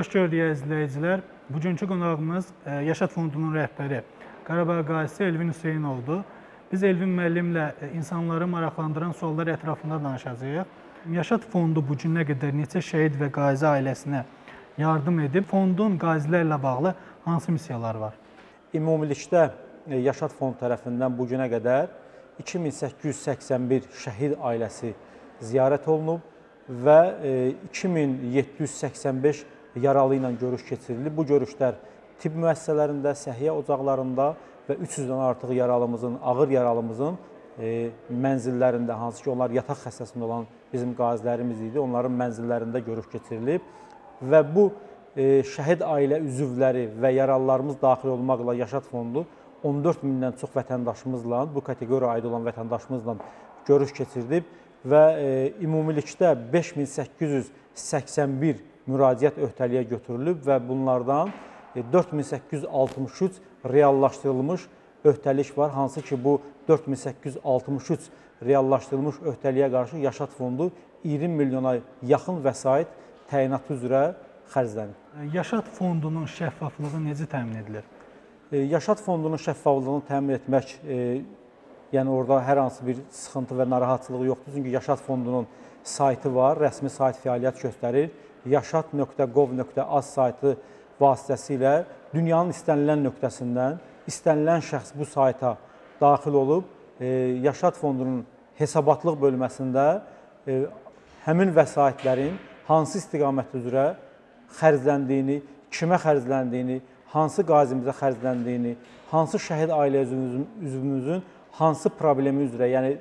Xoş gördük izləyicilər. Bugünkü qonağımız e, Yaşad Fondunun rəhbəri Qarabağ qazisi Elvin Hüseynovdur. Biz Elvin müəllimlə e, insanları maraqlandıran suallar ətrafında danışacağıq. Yaşad Fondu bu günə qədər neçə şəhid və qazi ailəsinə yardım edib? Fondun qazilərlə bağlı hansı missiyaları var? Ümumilikdə e, Yaşad Fond tərəfindən bu günə qədər 2881 şəhid ailəsi ziyarət olunub və 2785 yaralı ilə görüş keçirilib. Bu görüşlər tibb müəssisələrində, səhiyyə ocaqlarında və 300-dən artıq yaralımızın, ağır yaralımızın e, mənzillərində, hansı ki, onlar yataq xəstəsində olan bizim qazilərimiz idi, onların mənzillərində görüş keçirilib və bu e, şəhid ailə üzvləri və yaralılarımız daxil olmaqla Yaşad Fondu 14 mindən çox vətəndaşımızla, bu kateqoriyaya aid olan vətəndaşımızla görüş keçirdib və e, ümumilikdə 5881 müraciət öhdəliyə götürülüb və bunlardan 4863 e, reallaşdırılmış öhdəlik var, hansı ki bu 4863 reallaşdırılmış öhdəliyə qarşı Yaşad Fondu 20 milyona yaxın vəsait təyinatı üzrə xərclənir. Yaşad Fondunun şəffaflığı necə təmin edilir? E, Yaşad Fondunun şəffaflığını təmin etmək Yəni orada hər hansı bir sıxıntı və narahatçılıq yoxdur. Çünki Yaşad Fondunun saytı var, rəsmi sayt fəaliyyət göstərir. yaşad.gov.az saytı vasitəsilə dünyanın istənilən nöqtəsindən istənilən şəxs bu sayta daxil olub e, Yaşad Fondunun hesabatlıq bölməsində e, həmin vəsaitlərin hansı istiqamət üzrə xərcləndiyini, kimə xərcləndiyini, hansı qazimizə xərcləndiyini, hansı şəhid ailə üzvümüzün hansı problemi üzrə, yəni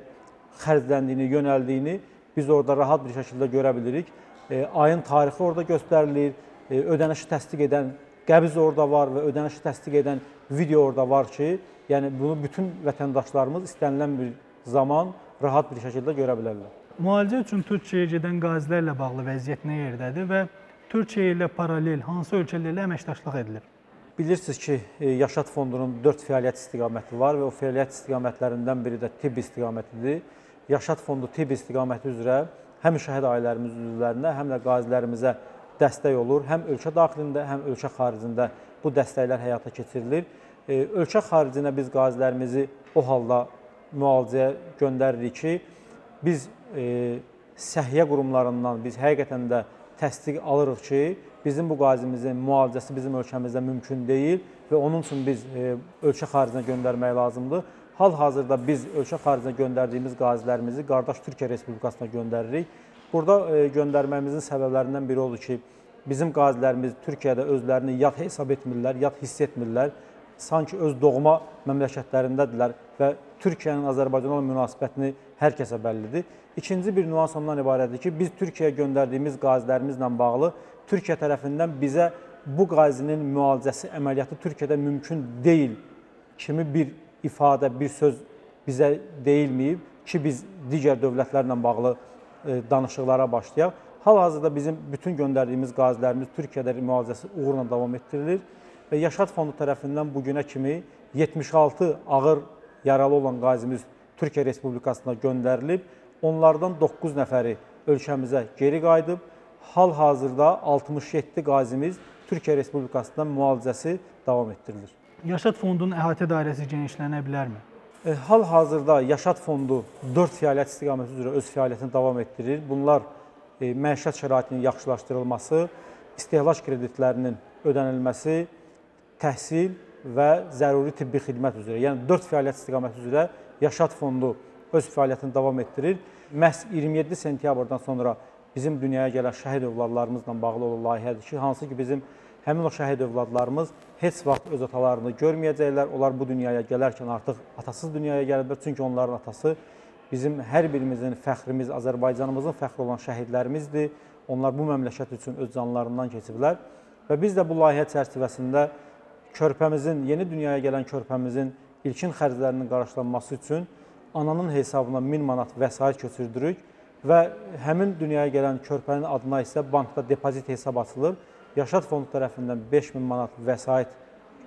xərcləndiyini, yönəldiyini biz orada rahat bir şəkildə görə bilirik. E, ayın tarixi orada göstərilir, e, ödənişi təsdiq edən qəbz orada var və ödənişi təsdiq edən video orada var ki, yəni bunu bütün vətəndaşlarımız istənilən bir zaman rahat bir şəkildə görə bilərlər. Müalicə üçün Türkiyəyə gedən qazilərlə bağlı vəziyyət nə yerdədir və Türkiyə ilə paralel hansı ölkələrlə əməkdaşlıq edilir? Bilirsiniz ki, e, Yaşad Fondunun 4 fəaliyyət istiqaməti var və o fəaliyyət istiqamətlərindən biri də tibb istiqamətidir. Yaşad Fondu tibb istiqaməti üzrə həm şəhid ailələrimiz üzvlərinə, həm də qazilərimizə dəstək olur. Həm ölkə daxilində, həm ölkə xaricində bu dəstəklər həyata keçirilir. E, ölkə xaricinə biz qazilərimizi o halda müalicəyə göndəririk ki, biz e, səhiyyə qurumlarından biz həqiqətən də təsdiq alırıq ki, bizim bu qazimizin müalicəsi bizim ölkəmizdə mümkün deyil və onun üçün biz e, ölkə xaricinə göndərmək lazımdır. Hal-hazırda biz ölkə xaricinə göndərdiyimiz qazilərimizi qardaş Türkiyə Respublikasına göndəririk. Burada e, göndərməyimizin səbəblərindən biri odur ki, bizim qazilərimiz Türkiyədə özlərini yad hesab etmirlər, yad hiss etmirlər. Sanki öz doğma məmləkətlərindədirlər və Türkiyənin Azərbaycana olan münasibətini hər kəsə bəllidir. İkinci bir nüans ondan ibarətdir ki, biz Türkiyəyə göndərdiyimiz qazilərimizlə bağlı Türkiyə tərəfindən bizə bu qazinin müalicəsi, əməliyyatı Türkiyədə mümkün deyil kimi bir ifadə, bir söz bizə deyilməyib ki, biz digər dövlətlərlə bağlı e, danışıqlara başlayaq. Hal-hazırda bizim bütün göndərdiyimiz qazilərimiz Türkiyədə müalicəsi uğurla davam etdirilir və Yaşad Fondu tərəfindən bu günə kimi 76 ağır yaralı olan qazimiz Türkiyə Respublikasına göndərilib. Onlardan 9 nəfəri ölkəmizə geri qayıdıb hal-hazırda 67 qazimiz Türkiyə Respublikasında müalicəsi davam etdirilir. Yaşad Fondunun əhatə dairəsi genişlənə bilərmi? E, hal-hazırda Yaşad Fondu 4 fəaliyyət istiqaməti üzrə öz fəaliyyətini davam etdirir. Bunlar e, məişət şəraitinin yaxşılaşdırılması, istehlak kreditlərinin ödənilməsi, təhsil və zəruri tibbi xidmət üzrə. Yəni 4 fəaliyyət istiqaməti üzrə Yaşad Fondu öz fəaliyyətini davam etdirir. Məhz 27 sentyabrdan sonra bizim dünyaya gələn şəhid övladlarımızla bağlı olan layihədir ki, hansı ki bizim həmin o şəhid övladlarımız heç vaxt öz atalarını görməyəcəklər. Onlar bu dünyaya gələrkən artıq atasız dünyaya gəliblər. Çünki onların atası bizim hər birimizin fəxrimiz, Azərbaycanımızın fəxri olan şəhidlərimizdir. Onlar bu məmləkət üçün öz canlarından keçiblər. Və biz də bu layihə çərçivəsində körpəmizin, yeni dünyaya gələn körpəmizin ilkin xərclərinin qarşılanması üçün ananın hesabına 1000 manat vəsait köçürdürük və həmin dünyaya gələn körpənin adına isə bankda depozit hesab açılır. Yaşad fondu tərəfindən 5000 manat vəsait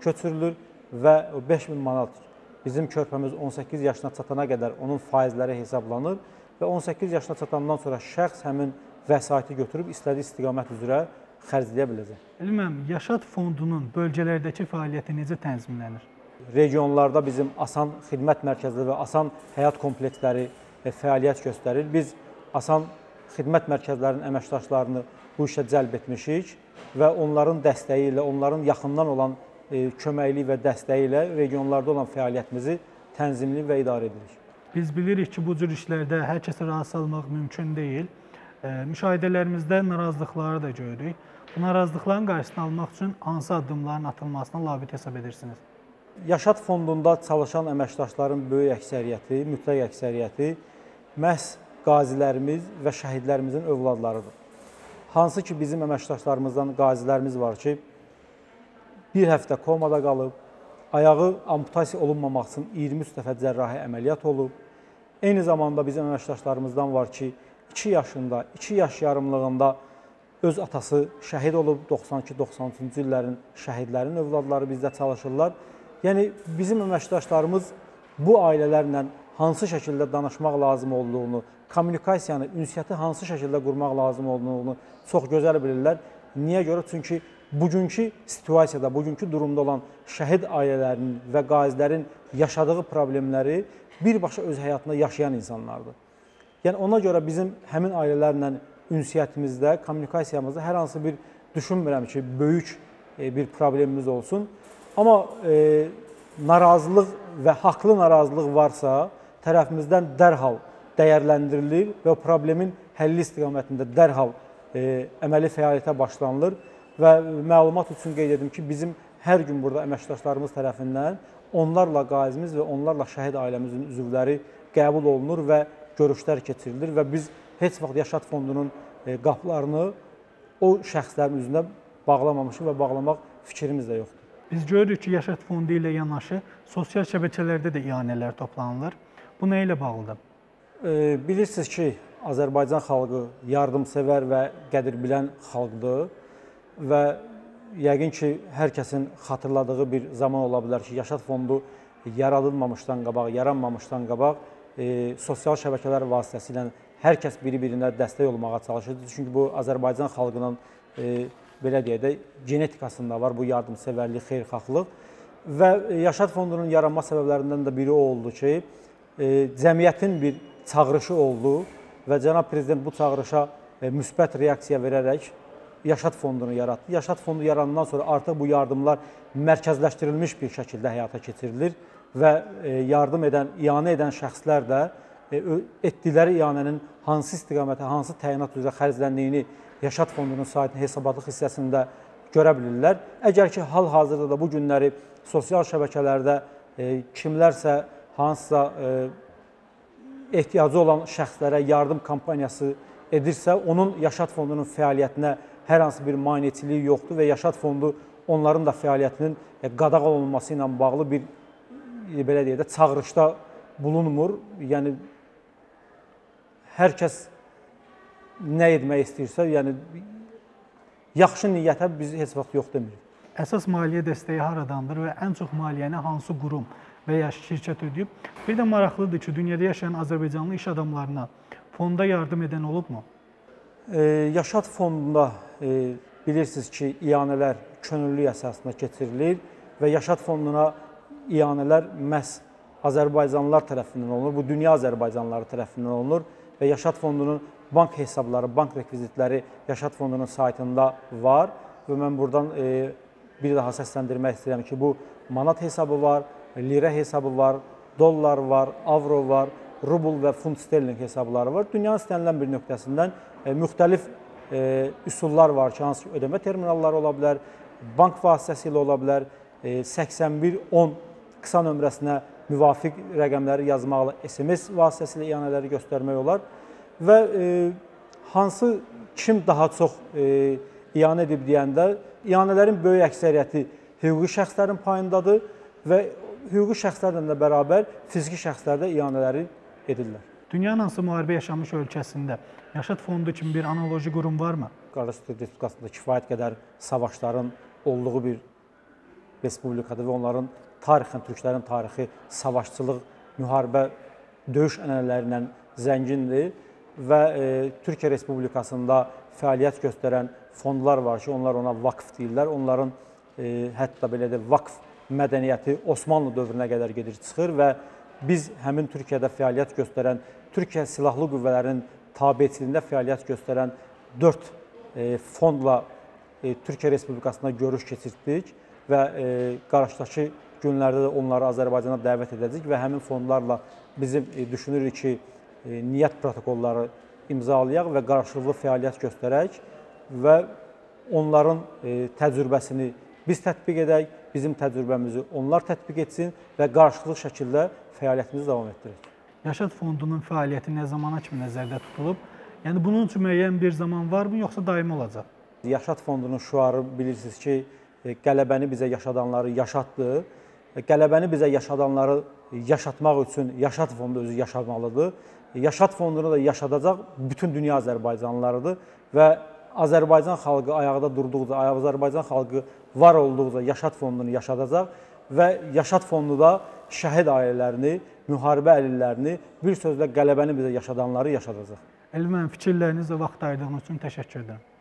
köçürülür və o 5000 manat bizim körpəmiz 18 yaşına çatana qədər onun faizləri hesablanır və 18 yaşına çatandan sonra şəxs həmin vəsaiti götürüb istədiyi istiqamət üzrə xərcləyə biləcək. Müəllim, Yaşad fondunun bölgələrdəki fəaliyyəti necə tənzimlənir? regionlarda bizim asan xidmət mərkəzləri və asan həyat kompleksləri e, fəaliyyət göstərir. Biz asan xidmət mərkəzlərinin əməkdaşlarını bu işə cəlb etmişik və onların dəstəyi ilə, onların yaxından olan e, köməkliyi və dəstəyi ilə regionlarda olan fəaliyyətimizi tənzimli və idarə edirik. Biz bilirik ki, bu cür işlərdə hər kəsi razı salmaq mümkün deyil. E, müşahidələrimizdə narazılıqları da görürük. Bu narazılıqların qarşısını almaq üçün hansı addımların atılmasını labüd hesab edirsiniz? Yaşad fondunda çalışan əməkdaşların böyük əksəriyyəti, mütləq əksəriyyəti məhz qazilərimiz və şəhidlərimizin övladlarıdır. Hansı ki bizim əməkdaşlarımızdan qazilərimiz var ki, bir həftə komada qalıb, ayağı amputasiya olunmamaq üçün 23 dəfə cərrahi əməliyyat olub. Eyni zamanda bizim əməkdaşlarımızdan var ki, 2 yaşında, 2 yaş yarımlığında öz atası şəhid olub, 92-93-cü illərin şəhidlərin övladları bizdə çalışırlar. Yəni bizim əməkdaşlarımız bu ailələrlə hansı şəkildə danışmaq lazım olduğunu, kommunikasiyanı, ünsiyyəti hansı şəkildə qurmaq lazım olduğunu çox gözəl bilirlər. Niyə görə? Çünki bugünkü situasiyada, bugünkü durumda olan şəhid ailələrinin və qazilərin yaşadığı problemləri birbaşa öz həyatında yaşayan insanlardır. Yəni ona görə bizim həmin ailələrlə ünsiyyətimizdə, kommunikasiyamızda hər hansı bir düşünmürəm ki, böyük e, bir problemimiz olsun. Amma e, narazılıq və haqlı narazılıq varsa, tərəfimizdən dərhal dəyərləndirilir və problemin həlli istiqamətində dərhal e, əməli fəaliyyətə başlanılır və məlumat üçün qeyd edim ki, bizim hər gün burada əməkdaşlarımız tərəfindən onlarla qazimiz və onlarla şəhid ailəmizin üzvləri qəbul olunur və görüşlər keçirilir və biz heç vaxt Yaşad fondunun e, qapılarını o şəxslərin üzünə bağlamamışıq və bağlamaq fikrimiz də yoxdur. Biz görürük ki, Yaşad fondu ilə yanaşı sosial şəbəkələrdə də ianələr toplanılır. Bu nə ilə bağlıdır? Bilirsiniz ki, Azərbaycan xalqı yardımsevər və qədirbilən xalqdır və yəqin ki, hər kəsin xatırladığı bir zaman ola bilər ki, Yaşad fondu yaradılmamışdan qabaq, yaranmamışdan qabaq e, sosial şəbəkələr vasitəsilə hər kəs biri-birinə dəstək olmağa çalışırdı. Çünki bu Azərbaycan xalqının e, belə deyək də, genetikasında var bu yardımsevərlik, xeyirxahlıq və Yaşad fondunun yaranma səbəblərindən də biri o oldu ki, e, cəmiyyətin bir çağırışı oldu və cənab prezident bu çağırışa e, müsbət reaksiya verərək Yaşad fondunu yaratdı. Yaşad fondu yaranandan sonra artıq bu yardımlar mərkəzləşdirilmiş bir şəkildə həyata keçirilir və e, yardım edən, iyanə edən şəxslər də etdikləri iyanənin hansı istiqamətə, hansı təyinat üzrə xərcləndiyini Yaşad fondunun saytının hesabatlıq hissəsində görə bilirlər. Əgər ki, hal-hazırda da bu günləri sosial şəbəkələrdə e, kimlərsə hansısa e, ehtiyacı olan şəxslərə yardım kampaniyası edirsə, onun Yaşad fondunun fəaliyyətinə hər hansı bir maneçiliyi yoxdur və Yaşad fondu onların da fəaliyyətinin e, qadağan olunması ilə bağlı bir e, belə deyək də çağırışda bulunmur. Yəni hər kəs nə etmək istəyirsə, yəni yaxşı niyyətə biz heç vaxt yox demirik. Əsas maliyyə dəstəyi haradandır və ən çox maliyyəni hansı qurum və ya şirkət ödəyib? Bir də maraqlıdır ki, dünyada yaşayan Azərbaycanlı iş adamlarına fonda yardım edən olubmu? E, Yaşad fondunda e, bilirsiniz ki, iyanələr könüllü əsasında keçirilir və Yaşad fonduna iyanələr məhz Azərbaycanlılar tərəfindən olunur. Bu dünya Azərbaycanlıları tərəfindən olunur və Yaşad fondunun bank hesabları, bank rekvizitləri Yaşad fondunun saytında var və mən buradan e, bir daha səsləndirmək istəyirəm ki, bu manat hesabı var, lirə hesabı var, dollar var, avro var, rubl və funt sterling hesabları var. Dünyanın istənilən bir nöqtəsindən e, müxtəlif e, üsullar var ki, hansı ödəmə terminalları ola bilər, bank vasitəsilə ola bilər, e, 8110 qısa nömrəsinə müvafiq rəqəmləri yazmaqla SMS vasitəsilə iyanələri göstərmək olar və e, hansı kim daha çox e, iyanə edib deyəndə iyanələrin böyük əksəriyyəti hüquqi şəxslərin payındadır və hüquqi şəxslərlə də bərabər fiziki şəxslər də iyanələri edirlər. Dünyanın hansı müharibə yaşamış ölkəsində Yaşad fondu kimi bir analoji qurum varmı? Qardaş Respublikasında kifayət qədər savaşların olduğu bir respublikadır və onların tarixən türklərin tarixi savaşçılıq, müharibə, döyüş ənənələri ilə zəngindir və e, Türkiyə Respublikasında fəaliyyət göstərən fondlar var ki, onlar ona vakf deyirlər. Onların e, hətta belə də vakf mədəniyyəti Osmanlı dövrünə qədər gedir, çıxır və biz həmin Türkiyədə fəaliyyət göstərən, Türkiyə Silahlı Qüvvələrinin tabeçiliyində fəaliyyət göstərən 4 e, fondla e, Türkiyə Respublikasında görüş keçirdik və e, qarşıdakı günlərdə də onları Azərbaycana dəvət edəcəyik və həmin fondlarla bizim düşünürük ki, niyyət protokolları imzalayaq və qarşılıqlı fəaliyyət göstərək və onların təcrübəsini biz tətbiq edək, bizim təcrübəmizi onlar tətbiq etsin və qarşılıqlı şəkildə fəaliyyətimizi davam etdirək. Yaşad fondunun fəaliyyəti nə zamana kimi nəzərdə tutulub? Yəni bunun üçün müəyyən bir zaman varmı, yoxsa daimi olacaq? Yaşad fondunun şüarı bilirsiniz ki, e, qələbəni bizə yaşadanları yaşatdı. E, Qələbəni bizə yaşadanları yaşatmaq üçün Yaşad fondu özü yaşamalıdır. E, Yaşad fondunu da yaşadacaq bütün dünya Azərbaycanlılarıdır və Azərbaycan xalqı ayaqda durduqca, Azərbaycan xalqı var olduqca Yaşad fondunu yaşadacaq və Yaşad fondu da şəhid ailələrini, müharibə əlillərini, bir sözlə qələbəni bizə yaşadanları yaşadacaq. Elvin müəllim, fikirləriniz və vaxt ayırdığınız üçün təşəkkür edirəm.